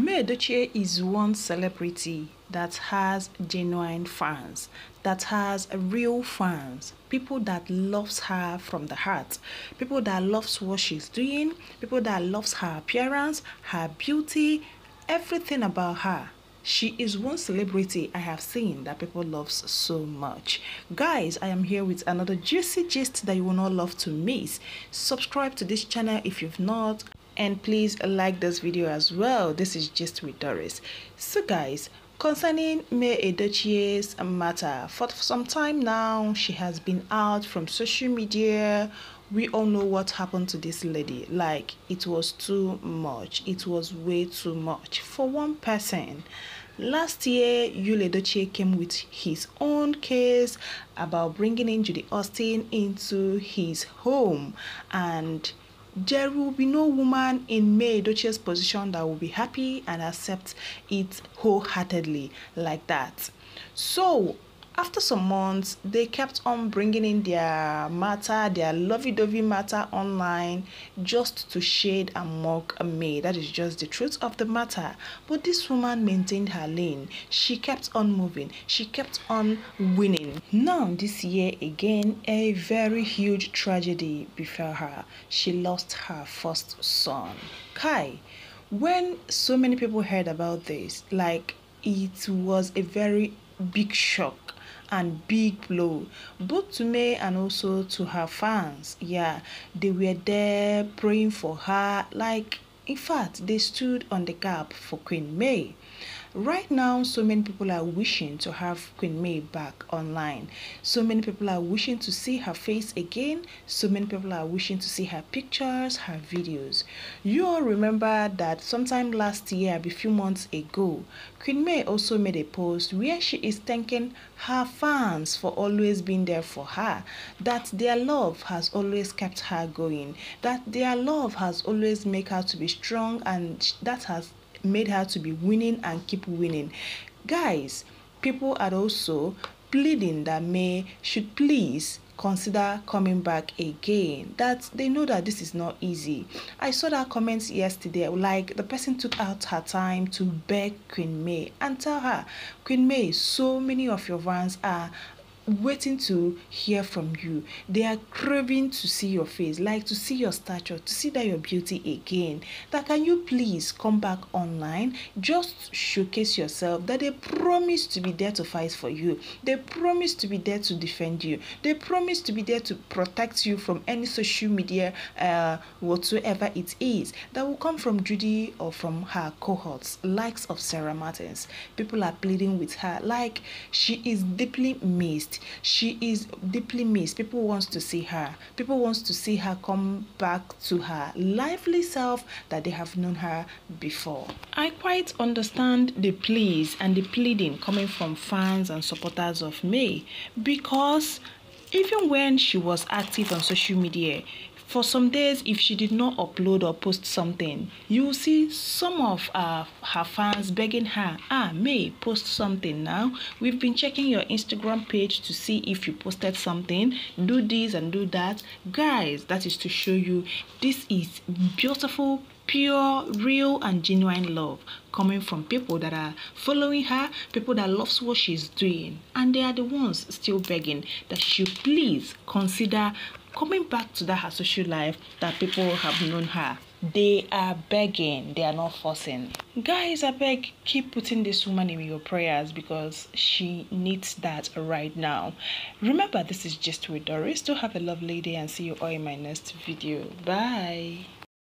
May Edochie is one celebrity that has genuine fans, that has real fans, people that loves her from the heart, people that loves what she's doing, people that loves her appearance, her beauty, everything about her. She is one celebrity I have seen that people loves so much. Guys, I am here with another juicy gist that you will not love to miss. Subscribe to this channel if you've not and please like this video as well. This is just with doris. So guys concerning may edochie's matter for some time now she has been out from social media. We all know what happened to this lady. Like it was too much. It was way too much. For one person last year yul edochie came with his own case about bringing in judy austin into his home. And there will be no woman in May Edochie's position that will be happy and accept it wholeheartedly like that. So after some months, they kept on bringing in their matter, their lovey-dovey matter online just to shade and mock me. That is just the truth of the matter. But this woman maintained her lane. She kept on moving. She kept on winning. Now, this year again, a very huge tragedy befell her. She lost her first son. Kai, when so many people heard about this, like it was a very big shock and big blow both to May and also to her fans. Yeah, they were there praying for her. Like, in fact, they stood on the gap for Queen May. Right now, so many people are wishing to have Queen May back online. So many people are wishing to see her face again. So many people are wishing to see her pictures, her videos. You all remember that sometime last year, a few months ago, Queen May also made a post where she is thanking her fans for always being there for her, that their love has always kept her going, that their love has always made her to be strong and that has made her to be winning and keep winning. Guys, people are also pleading that May should please consider coming back again that they know that this is not easy i saw that comment yesterday like the person took out her time to beg queen may and tell her queen may so many of your fans are waiting to hear from you. They are craving to see your face, like to see your stature, to see that your beauty again. That can you please come back online, just showcase yourself. That they promise to be there to fight for you. They promise to be there to defend you. They promise to be there to protect you from any social media, uh, whatsoever it is that will come from Judy or from her cohorts, likes of Sarah Martins. People are pleading with her like she is deeply missed she is deeply missed. People wants to see her. People wants to see her come back to her lively self that they have known her before. I quite understand the pleas and the pleading coming from fans and supporters of may because even when she was active on social media for some days if she did not upload or post something you will see some of uh, her fans begging her ah may post something now. We've been checking your instagram page to see if you posted something. Do this and do that. Guys that is to show you this is beautiful pure real and genuine love coming from people that are following her people that loves what she's doing. And they are the ones still begging that she please consider coming back to that her social life that people have known her they are begging they are not forcing. Guys i beg keep putting this woman in your prayers because she needs that right now. Remember this is just with doris. Do have a lovely day and see you all in my next video. Bye